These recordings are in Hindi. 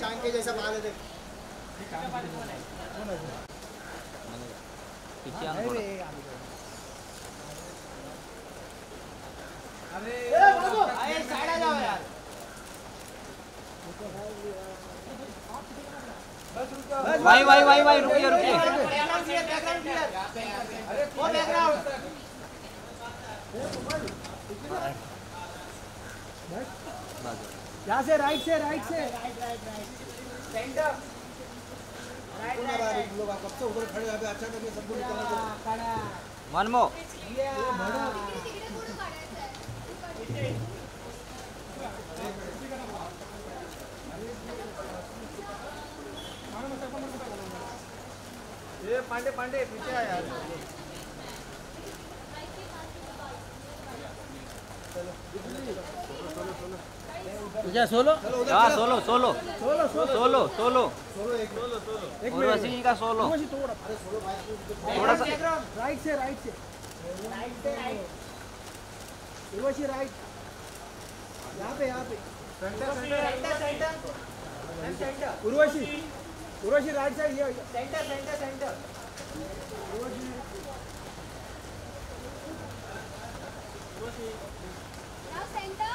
चाँद के जैसा बाल है देख। अरे साइड आ जाओ यार। भाई भाई भाई भाई रुकिए रुकिए। बैकग्राउंड क्लियर बैकग्राउंड क्लियर वो बैकग्राउंड यहाँ से राइट से राइट से। राइट राइट राइट कब से ऊपर खड़े हो गए अच्छा करके सबको निकाल दो मनमो। ये पांडे पांडे पीछे आ यार। चलो चलो चलो। क्या सोलो? हाँ solo solo. Solo solo. Solo Urvashi ji का सोलो। थोड़ा थोड़ा सा राइट से राइट से। उर्वशी राइट यहाँ पे यहाँ पे। Center center center Urvashi Urvashi right side ये center center center Now center.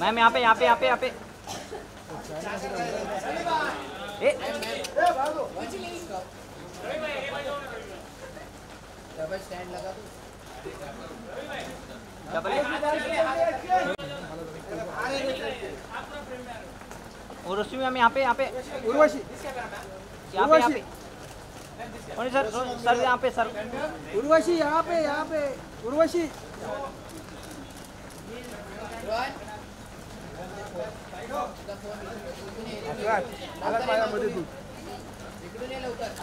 Ma'am यहाँ पे यहाँ पे यहाँ पे यहाँ पे। ए। डबल स्टैंड लगा दो डबल और उसमें हम यहाँ पे यहाँ पे उर्वशी। यहाँ पे यहाँ पे। सर सर यहाँ पे सर। उर्वशी यहाँ पे यहाँ पे। उर्वशी।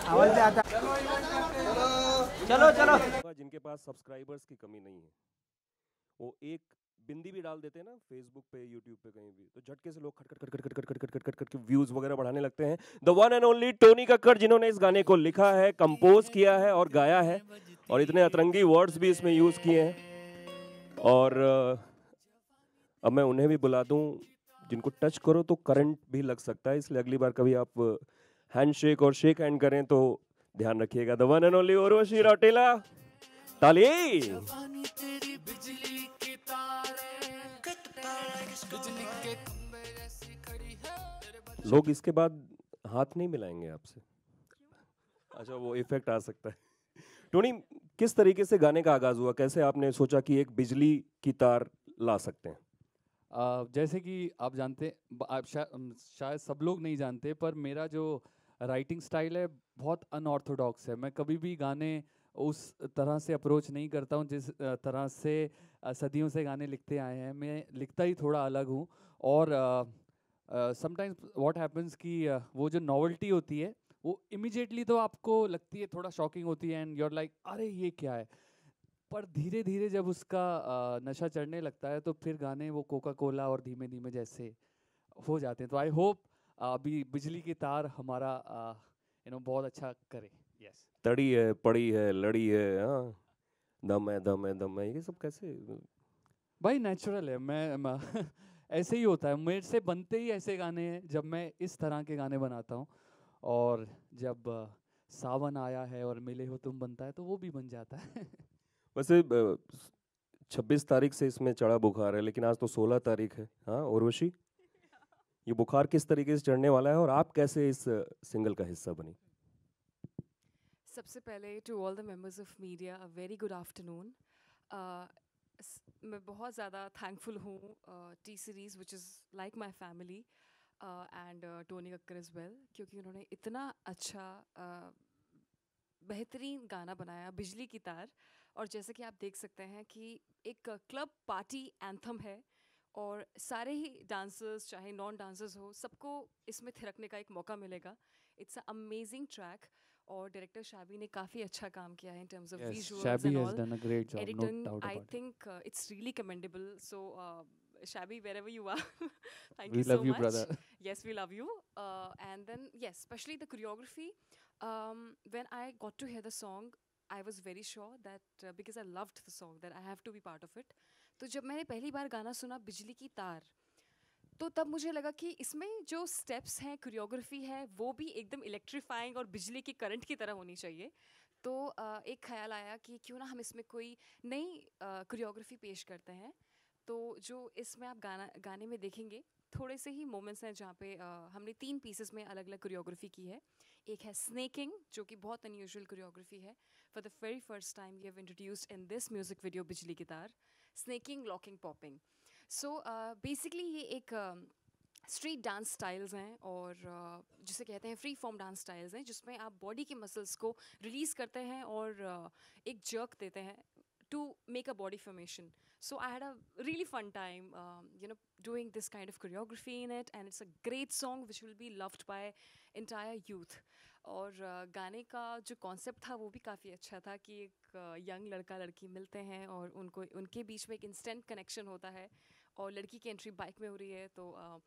आवाज़ आता चलो चलो। जिनके पास सब्सक्राइबर्स की कमी नहीं है वो एक बिंदी भी डाल देते हैं ना फेसबुक पे यूट्यूब पे कहीं भी। तो झटके से लोग खटखट खटखट खटखट खटखट खटखट करके व्यूज़ वगैरह बढ़ाने लगते हैं। The one and only Tony Kakkar जिन्होंने इस गाने को लिखा है कंपोज किया है और गाया है, और इतने अतरंगी वर्ड्स भी इसमें यूज़ किए हैं। और अब मैं उन्हें भी बुला दूँ, जिनको टच करो तो करंट भी लग सकता है। इसलिए अगली बार कभी आप हैंडशेक और शेक हैंड करें तो ध्यान रखिएगा। The one and only Urvashi Rautela, ताली। लोग इसके बाद हाथ नहीं मिलाएँगे आपसे। अच्छा वो इफ़ेक्ट आ सकता है। टोनी किस तरीके से गाने का आगाज़ हुआ? कैसे आपने सोचा कि एक बिजली की तार ला सकते हैं? आ, जैसे कि आप जानते आप शा, शायद सब लोग नहीं जानते पर मेरा जो राइटिंग स्टाइल है बहुत अनऑर्थोडॉक्स है। मैं कभी भी गाने उस तरह से अप्रोच नहीं करता हूँ, जिस तरह से सदियों से गाने लिखते आए हैं। मैं लिखता ही थोड़ा अलग हूँ और समटाइम्स व्हाट हैपन्स कि वो जो नॉवल्टी होती है, वो इमिजिएटली तो आपको लगती है, थोड़ा शॉकिंग होती है एंड यूर लाइक अरे, ये क्या है? पर धीरे धीरे जब उसका नशा चढ़ने लगता है तो फिर गाने वो कोका कोला और धीमे धीमे जैसे हो जाते हैं। तो आई होप अभी बिजली की तार हमारा यू नो बहुत अच्छा करे। तड़ी है पड़ी है लड़ी है हाँ। दम है दम है दम है ये सब कैसे? भाई नेचुरल है मैं, मैं ऐसे ही होता है मेरे से बनते ही ऐसे गाने हैं जब मैं इस तरह के गाने बनाता हूँ और जब सावन आया है और मिले हो तुम बनता है तो वो भी बन जाता है। वैसे छब्बीस तारीख से इसमें चढ़ा बुखार है लेकिन आज तो सोलह तारीख है हाँ उर्वशी? ये बुखार किस तरीके से चढ़ने वाला है और आप कैसे इस सिंगल का हिस्सा बनी? सबसे पहले to all the members of media a very good afternoon मैं बहुत ज़्यादा थैंकफुल हूँ T Series which is like my family and Tony Kakkar is well क्योंकि उन्होंने इतना अच्छा uh, बेहतरीन गाना बनाया बिजली की तार। और जैसे कि आप देख सकते हैं कि एक क्लब पार्टी एंथम है और सारे ही डांसर्स चाहे नॉन डांसर्स हो सबको इसमें थिरकने का एक मौका मिलेगा। इट्स अ अमेजिंग ट्रैक और डायरेक्टर शाबी ने काफ़ी अच्छा काम किया है in terms of Shabi has done a great job no doubt I think it's really commendable so Shabi where you are thank you so much we love you brother yes we love you and then yes specially the choreography when I got to hear the song I was very sure that because I loved the song that I have to be part of it तो जब मैंने पहली बार गाना सुना बिजली की तार तो तब मुझे लगा कि इसमें जो स्टेप्स हैं कोरियोग्राफी है वो भी एकदम इलेक्ट्रीफाइंग और बिजली के करंट की तरह होनी चाहिए। तो एक ख्याल आया कि क्यों ना हम इसमें कोई नई कोरियोग्राफी पेश करते हैं। तो जो इसमें आप गाना गाने में देखेंगे थोड़े से ही मोमेंट्स हैं जहाँ पे uh, हमने तीन पीसेस में अलग अलग कोरियोग्राफी की है। एक है स्नेकिंग जो कि बहुत अनयूजुअल कोरियोग्राफी है। For the very first time you have introduced in this music video Bijli Taar snaking locking popping so basically ये एक स्ट्रीट डांस स्टाइल्स हैं और uh, जिसे कहते हैं फ्री फॉर्म डांस स्टाइल्स हैं जिसमें आप बॉडी के मसल्स को रिलीज़ करते हैं और uh, एक जर्क देते हैं make a body formation. So I had a really fun time, um, you know, doing this kind of choreography in it, and it's a great song which will be loved by entire youth. और uh, गाने का जो कॉन्सेप्ट था वो भी काफ़ी अच्छा था कि एक यंग लड़का लड़की मिलते हैं और उनको उनके बीच में एक इंस्टेंट कनेक्शन होता है और लड़की की एंट्री बाइक में हो रही है तो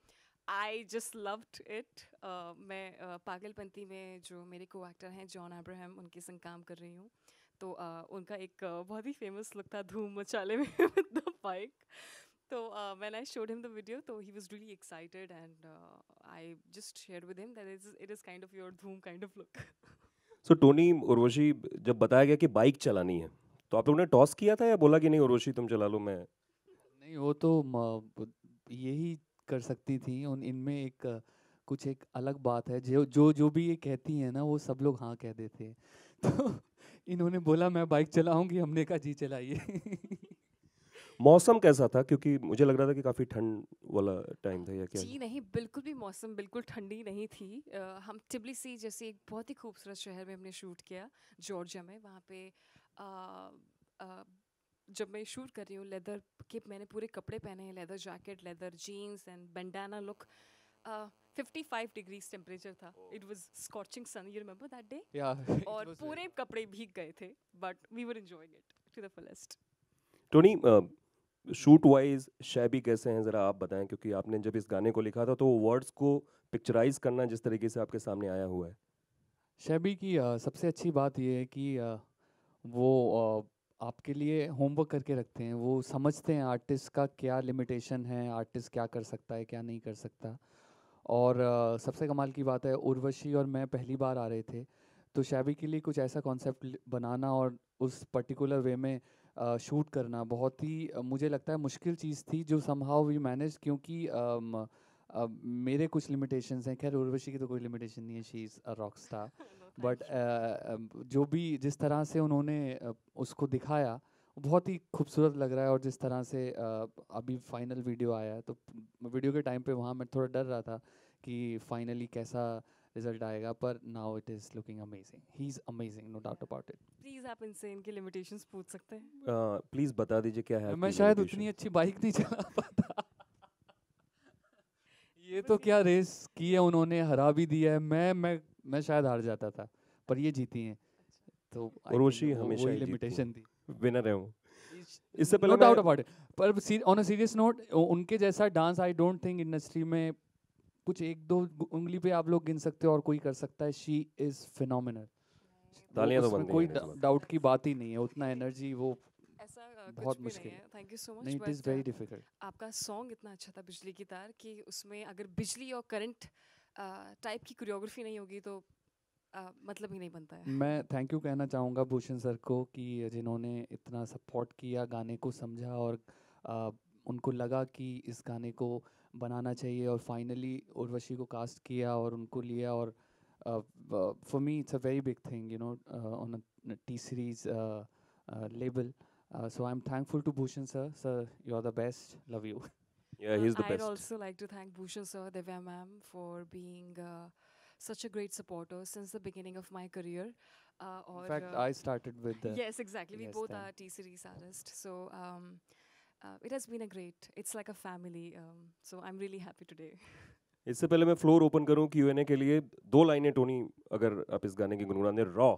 आई जस्ट लव्ड इट मैं uh, पागलपंती में जो मेरे को एक्टर हैं जॉन अब्राहम उनके संग काम कर रही हूँ। तो uh, उनका एक uh, बहुत ही फ़ेमस लुक था धूम मचाले में द बाइक तो when I showed him the video तो he was really excited and I just share with him that is it is kind of your Dhoom kind of look so Tony Urvashi जब बताया गया कि बाइक चलानी है तो आप लोगों ने टॉस किया था या बोला कि नहीं उर्वशी तुम चला लो मैं नहीं वो तो म- यही कर सकती थी उन इनमें एक अ, कुछ एक अलग बात है जो जो जो भी ये कहती हैं ना वो सब लोग हाँ कह देते हैं। तो इन्होंने बोला मैं बाइक चलाऊँगी हमने कहा जी चलाइए। मौसम कैसा था? क्योंकि मुझे लग रहा था कि काफ़ी ठंड वाला टाइम था या क्या जी नहीं बिल्कुल भी मौसम बिल्कुल ठंडी नहीं थी। अ, हम टिबलिसी जैसे एक बहुत ही खूबसूरत शहर में हमने शूट किया जॉर्जिया में वहाँ पे अ, अ, जब मैं शूट कर रही हूँ लेदर के मैंने पूरे कपड़े पहने हैं leather jacket leather jeans and bandana look 55 degrees temperature था। It was scorching sun you remember that day और पूरे कपड़े भीग गए थे but we were enjoying it to the fullest Tony shoot wise Shabi कैसे हैं? ज़रा आप बताएँ क्योंकि आपने जब इस गाने को लिखा था तो वर्ड्स को पिक्चराइज करना जिस तरीके से आपके सामने आया हुआ है। शैबी की अ, सबसे अच्छी बात ये है कि अ, वो अ, आपके लिए होमवर्क करके रखते हैं वो समझते हैं आर्टिस्ट का क्या लिमिटेशन है आर्टिस्ट क्या कर सकता है क्या नहीं कर सकता। और अ, सबसे कमाल की बात है उर्वशी और मैं पहली बार आ रहे थे तो शैबी के लिए कुछ ऐसा कॉन्सेप्ट बनाना और उस पर्टिकुलर वे में शूट करना बहुत ही मुझे लगता है मुश्किल चीज़ थी जो समहाउ वी मैनेज क्योंकि मेरे कुछ लिमिटेशंस हैं। खैर उर्वशी की तो कोई लिमिटेशन नहीं है she is a rock star but जो भी जिस तरह से उन्होंने उसको दिखाया बहुत ही खूबसूरत लग रहा है और जिस तरह से अ, अभी फाइनल वीडियो आया है तो वीडियो के टाइम पे वहाँ मैं थोड़ा डर रहा था कि फाइनली कैसा रिज़ल्ट आएगा पर now it is looking amazing he is amazing no doubt about it please आप इनसे इनके लिमिटेशंस पूछ सकते हैं। प्लीज़ uh, बता दीजिए क्या है मैं शायद उतनी अच्छी बाइक नहीं चला पाता। ये तो क्या रेस की है उन्होंने हरा भी दिया है। मैं मैं मैं शायद हार जाता था पर ये जीती हैं। तो उर्वशी हमेशा ही लिमिटेशन थी। विनर है वो। इससे पहले नो डाउट अबाउट इट पर ऑन अ सीरियस नोट उनके जैसा dance I don't think industry में कुछ एक दो उंगली पे आप लोग गिन सकते हो और कोई कर सकता है। शी इज़ फिनोमिनल तालियाँ तो बनती कोई हैं। डाउट की बात ही नहीं है। उतना एनर्जी वो बहुत मुश्किल है। है। थैंक यू सो मच नहीं इट इज़ वेरी डिफ़िकल्ट आपका सॉन्ग इतना अच्छा था बिजली की तार कि उसमें अगर बिजली और करंट टाइप की कोरियोग्राफी नहीं होगी तो मतलब ही नहीं बनता है। मैं थैंक यू कहना चाहूँगा भूषण सर को कि जिन्होंने इतना सपोर्ट किया गाने को समझा और आ, उनको लगा कि इस गाने को बनाना चाहिए और फाइनली उर्वशी को कास्ट किया और उनको लिया और for me it's a very big thing you know on T series label so I am thankful to Bhushan sir. Sir you are the best love you Yeah, he's the I'd best. I'd also like to thank Bhushan sir, Divya ma'am for being uh, such a great supporter since the beginning of my career. Uh, or, In fact, uh, I started with the. yes, exactly. We yes, both thank- are T series artists, so um, uh, it has been a great. It's like a family. Um, so I'm really happy today. इससे पहले मैं फ्लोर ओपन करूँ क्यूएनए के लिए दो लाइनें टोनी अगर आप इस गाने की गुनगुना दें रॉ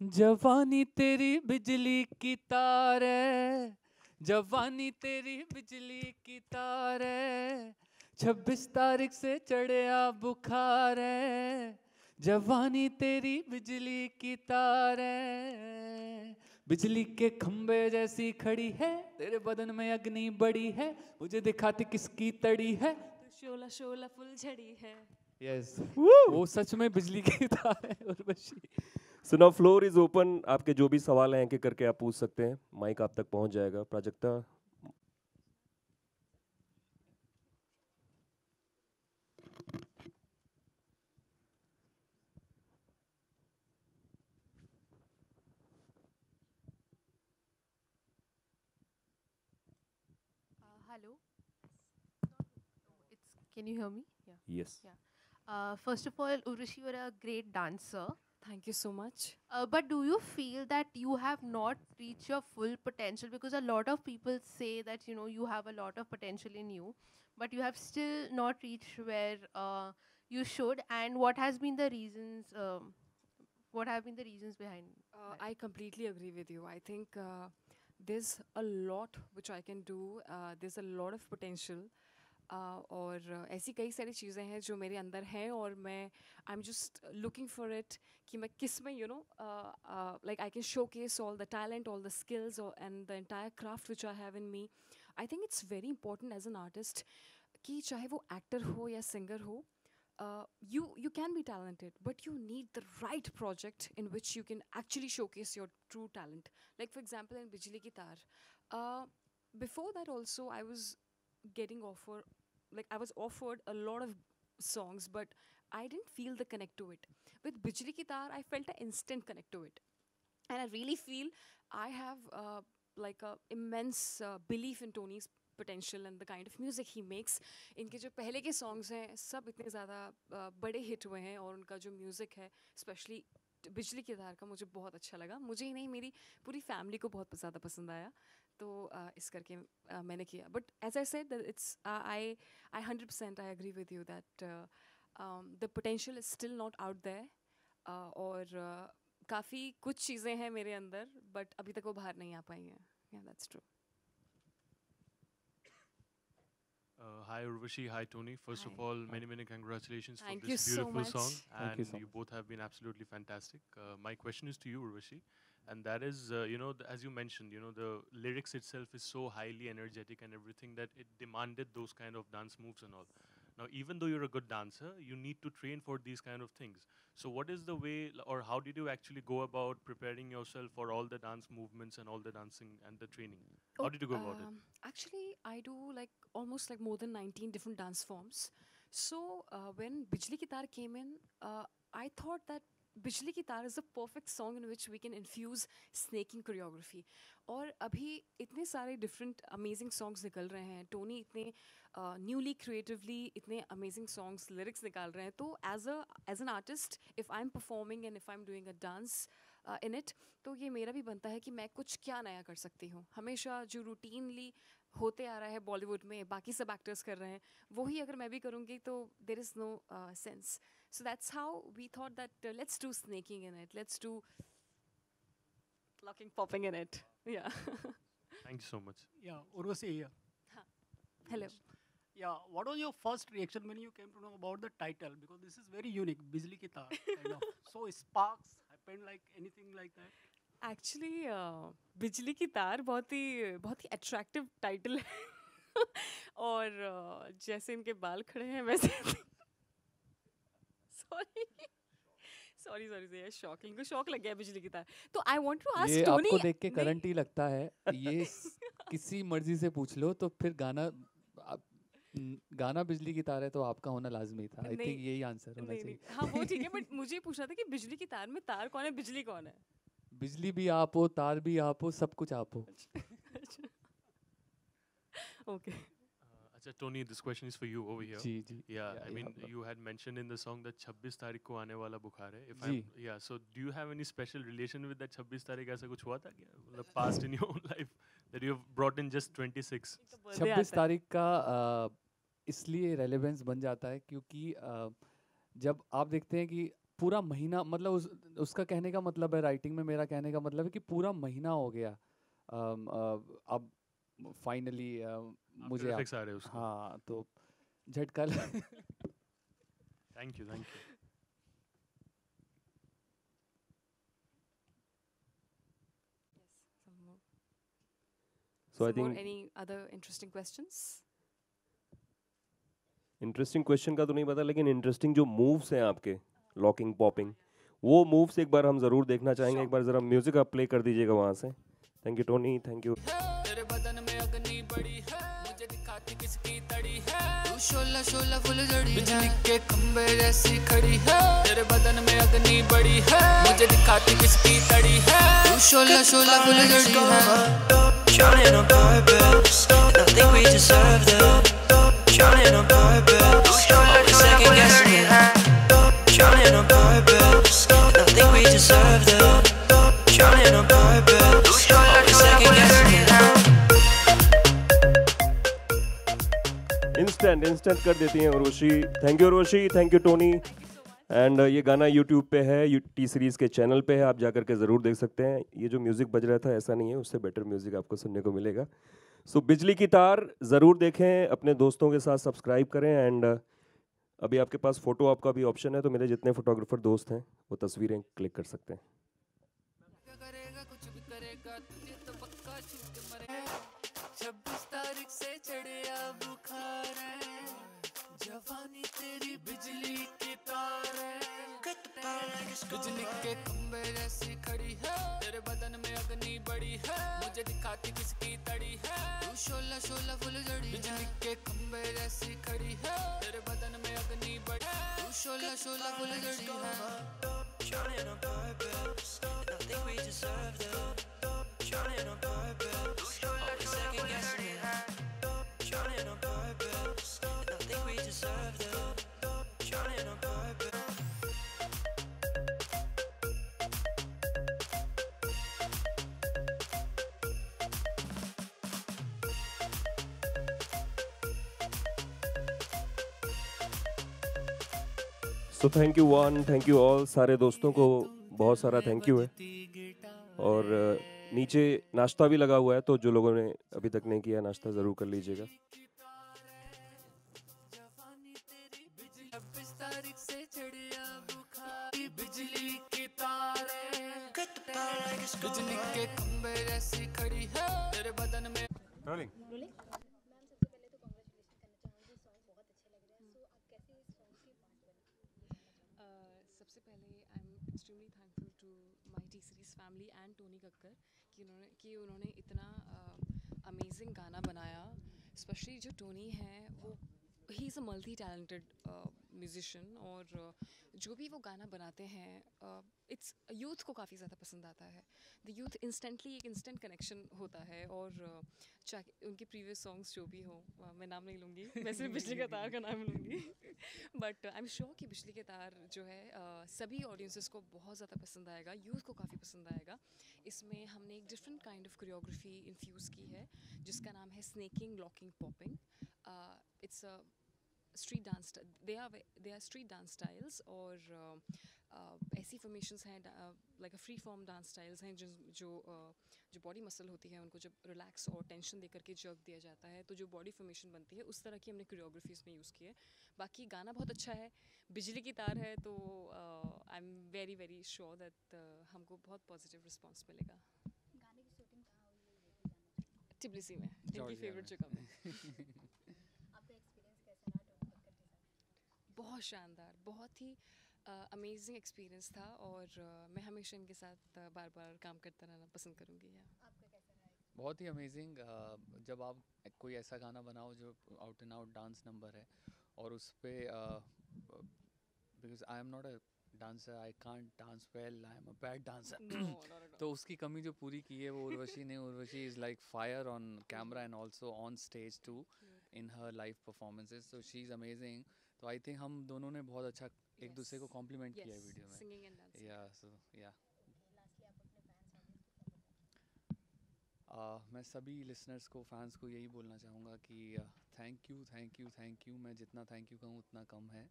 जवानी तेरी बिजली की तार है जवानी तेरी बिजली की तार है छब्बीस तारीख से चढ़िया बुखार है। जवानी तेरी बिजली की तार है बिजली के खंबे जैसी खड़ी है तेरे बदन में अग्नि बड़ी है मुझे दिखाती किसकी तड़ी है। तो शोला शोला फुल झड़ी है। Yes yes. वो सच में बिजली की तार है Urvashi. So now floor is open आपके जो भी सवाल हैं एक करके आप पूछ सकते हैं माइक आप तक पहुँच जाएगा Prajakta Uh, hello. It's, can you hear me? Yeah. Yes Uh, first of all, Urushi, you're a great dancer. Thank you so much. Uh, but do you feel that you have not reached your full potential? Because a lot of people say that you know you have a lot of potential in you, but you have still not reached where uh, you should. And what has been the reasons? Um, what have been the reasons behind? Uh, that? I completely agree with you. I think uh, there's a lot which I can do. Uh, there's a lot of potential. और ऐसी कई सारी चीज़ें हैं जो मेरे अंदर हैं और मैं I am just looking for it कि मैं किसमें you know like I can showcase all the talent all the skills and the entire craft which I have in me I think it's very important as an artist कि चाहे वो एक्टर हो या सिंगर हो you you can be talented but you need the right project in which you can actually showcase your true talent like for example in Bijli Ki Taar before that also I was getting offer like i was offered a lot of songs but i didn't feel the connect to it with bijli ki Taar, i felt an instant connect to it and i really feel i have uh, like a immense uh, belief in tony's potential and the kind of music he makes इनके जो पहले के सॉन्ग्स हैं सब इतने ज़्यादा uh, बड़े हिट हुए हैं और उनका जो म्यूज़िक है स्पेशली बिजली के तार का मुझे बहुत अच्छा लगा मुझे ही नहीं मेरी पूरी फैमिली को बहुत ज़्यादा पसंद आया तो uh, इस करके uh, मैंने किया but as I said it's I I hundred percent I agree with you that the potential is still not out there और uh, काफ़ी कुछ चीज़ें हैं मेरे अंदर बट अभी तक वो बाहर नहीं आ पाई हैं या that's true Uh, hi Urvashi, hi Tony. First Hi. of all, hi. many many congratulations Thank for this so song. Thank and you so you both have been absolutely fantastic. Uh, my question is to you, Urvashi, and that is, uh, you know, the, as you mentioned, you know, the lyrics itself is so highly energetic and everything that it demanded those kind of dance moves and all. Now, even though you're a good dancer, you need to train for these kind of things. So, what is the way, or how did you actually go about preparing yourself for all the dance movements and all the dancing and the training? How did you go about it? Um, Actually, I do like almost like more than 19 different dance forms. So uh, when Bijli Ki came in, uh, I thought that Bijli Ki Taar is a perfect song in which we can infuse snaking choreography और अभी इतने सारे डिफरेंट अमेजिंग सॉन्ग्स निकल रहे हैं। टोनी इतने न्यूली क्रिएटिवली इतने अमेजिंग सॉन्ग्स लिरिक्स निकाल रहे हैं। तो as as an artist if I am performing and if I am doing a dance in it तो ये मेरा भी बनता है कि मैं कुछ क्या नया कर सकती हूँ। हमेशा जो रूटीनली होते आ रहा है बॉलीवुड में, बाकी सब एक्टर्स कर रहे हैं, वही अगर मैं भी करूँगी तो there is no sense So that's how we thought that let's do snaking in it let's do locking popping in it yeah Thank you so much. Yeah, Urvashi here. hello Yeah, what was your first reaction when you came to know about the title? Because this is very unique, Bijli Ki Taar, kind of. So sparks happened like anything like that. Actually बिजली की तार बहुत ही बहुत ही अट्रैक्टिव टाइटल है और uh, जैसे इनके बाल खड़े हैं वैसे सॉरी सॉरी सॉरी ये शॉक इनको शॉक लग गया बिजली की तार तो I want to ask Tony आपको देख के करंट ही लगता है। ये किसी मर्ज़ी से पूछ लो तो फिर गाना गाना बिजली की तार है तो आपका होना लाजमी था। आई थिंक यही आंसर होना चाहिए। हाँ वो ठीक है बट मुझे ये पूछना था कि बिजली की तार में तार कौन है बिजली कौन है? बिजली भी आप हो तार भी आप हो सब कुछ आप हो। Okay. Uh, Acha, Tony, this question is for you over here. Ji ji Yeah, Yeah, I yeah, mean, bro. you had mentioned in the song that 26 तारीख को आने वाला बुखार है. If ji. I'm, yeah, so do you have any special relation with that 26 तारीख ऐसा कुछ हुआ था क्या? मतलब past in your own life that you have brought in just 26. छब्बीस तारीख का इसलिए रेलेवेंस बन जाता है क्योंकि जब आप देखते हैं कि पूरा महीना मतलब उस, उसका कहने का मतलब है राइटिंग में मेरा कहने का मतलब है कि पूरा महीना हो गया अब फाइनली मुझे आप- आ रहे हैं उसके। हाँ तो झटका Thank you, thank you. Some. So I think any other interesting questions? Interesting question का तो नहीं पता लेकिन इंटरेस्टिंग जो मूव्स हैं आपके लॉकिंग पॉपिंग वो मूव्स एक बार हम ज़रूर देखना चाहेंगे एक बार जरा म्यूज़िक आप प्ले कर दीजिएगा वहाँ से thank you Tony thank you किसकी तड़ी है तू शोला शोला फुल जड़ी बिजली के खंभे जैसी खड़ी है तेरे बदन में अग्नि बड़ी है मुझे दिखाती किसकी तड़ी है तू शोला शोला फुल जड़ी है Shining on purpose, and I think we deserve that. Shining on purpose, always second guessing it. Shining on purpose, instant instant कर देती हैं Urvashi. Thank you Urvashi. Thank you Tony and ये गाना यूट्यूब पे है यू टी सीरीज़ के चैनल पे है आप जाकर के ज़रूर देख सकते हैं। ये जो म्यूज़िक बज रहा था ऐसा नहीं है उससे बेटर म्यूज़िक आपको सुनने को मिलेगा। सो so, बिजली की तार ज़रूर देखें अपने दोस्तों के साथ सब्सक्राइब करें। एंड अभी आपके पास फ़ोटो आपका भी ऑप्शन है तो मेरे जितने फोटोग्राफर दोस्त हैं वो तस्वीरें क्लिक कर सकते हैं। छब्बीस जवानी तेरी बिजली की तार है बिजली के खंभे जैसी खड़ी है तेरे बदन में अग्नि बड़ी है मुझे दिखाती किसकी तड़ी है तू शोला शोला फुल जड़ी बिजली के खंभे जैसी खड़ी है तेरे बदन में अग्नि बड़ी है तू शोला शोला फुल जड़ी है Shining on purpose, and I think we deserve that. Shining on purpose, always second guessing it. Shining on purpose, and I think we deserve that. Shining on purpose. So thank you one thank you all सारे दोस्तों को बहुत सारा थैंक यू है और नीचे नाश्ता भी लगा हुआ है तो जो लोगों ने अभी तक नहीं किया, नाश्ता ज़रूर कर लीजिएगा फैमिली एंड टोनी कक्कर कि उन्होंने कि उन्होंने इतना अमेजिंग गाना बनाया स्पेशली जो टोनी है, वो he is a multi talented musician और uh, जो भी वो गाना बनाते हैं इट्स यूथ को काफ़ी ज़्यादा पसंद आता है। द यूथ इंस्टेंटली एक इंस्टेंट कनेक्शन होता है और uh, चाहे उनके प्रीवियस सॉन्ग्स जो भी हों uh, मैं नाम नहीं लूँगी सिर्फ़ बिजली का तार का नाम लूँगी। बट आई एम श्योर कि बिजली के तार जो है uh, सभी ऑडियंसेस को बहुत ज़्यादा पसंद आएगा यूथ को काफ़ी पसंद आएगा। इसमें हमने एक different kind of choreography infuse की है जिसका नाम है snaking locking popping it's a street dance they are they are street dance styles और ऐसी फॉर्मेशंस हैं like a free form dance styles हैं जो जो uh, जो बॉडी मसल होती है उनको जब रिलैक्स और टेंशन दे करके जर्क दिया जाता है तो जो बॉडी फॉर्मेशन बनती है उस तरह की हमने कोरियोग्राफी इसमें यूज़ की है। बाकी गाना बहुत अच्छा है बिजली की तार है तो I am very very sure that हमको बहुत पॉजिटिव रिस्पॉन्स मिलेगा। टिब्लिसी में इनकी जॉर्जिया फेवरेट में। जगह में। बहुत शानदार बहुत ही अमेजिंग एक्सपीरियंस था और uh, मैं हमेशा इनके साथ बार बार काम करता रहना पसंद करूँगी बहुत ही अमेजिंग जब आप कोई ऐसा गाना बनाओ जो out and out dance number है और उस पर because I am not a dancer. I can't dance well. I'm a bad dancer. No, not at all. तो उसकी कमी जो पूरी की है वो उर्वशी ने Urvashi is like fire on camera and on stage too in in her live performances. So she's amazing. तो आई थिंक हम दोनों ने बहुत अच्छा एक दूसरे को compliment किया है वीडियो में. so yeah. Uh, मैं सभी लिसनर्स को फैंस को यही बोलना चाहूँगा कि thank you thank you thank you मैं जितना थैंक यू कहूँ उतना कम है।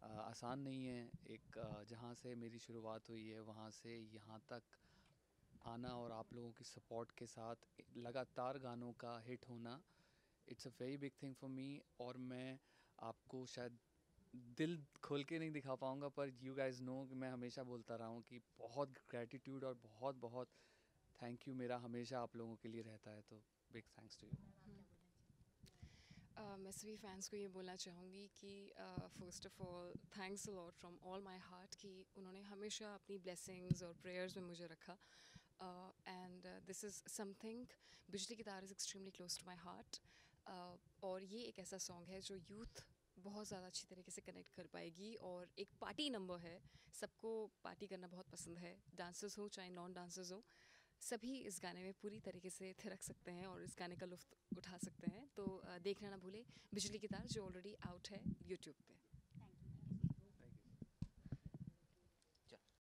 Uh, आसान नहीं है। एक uh, जहाँ से मेरी शुरुआत हुई है वहाँ से यहाँ तक आना और आप लोगों की सपोर्ट के साथ लगातार गानों का हिट होना it's a very big thing for me और मैं आपको शायद दिल खोल के नहीं दिखा पाऊँगा, पर यू गाइज़ नो कि मैं हमेशा बोलता रहा हूँ कि बहुत ग्रेटिट्यूड और बहुत बहुत थैंक यू मेरा हमेशा आप लोगों के लिए रहता है तो बिग थैंक्स टू यू मैं सभी फैंस को ये बोलना चाहूँगी कि first of all thanks lot from all my heart कि उन्होंने हमेशा अपनी ब्लेसिंग्स और प्रेयर्स में मुझे रखा। And this is something Bijli Ki Taar is extremely close to my heart और ये एक ऐसा सॉन्ग है जो यूथ बहुत ज़्यादा अच्छी तरीके से कनेक्ट कर पाएगी और एक पार्टी नंबर है। सबको पार्टी करना बहुत पसंद है। डांसर्स हो, चाहे नॉन डांसर्स हो, सभी इस गाने में पूरी तरीके से थिरक सकते हैं और इस गाने का लुफ्त उठा सकते हैं। तो देखना ना भूलें, बिजली की तार जो ऑलरेडी आउट है यूट्यूब पे।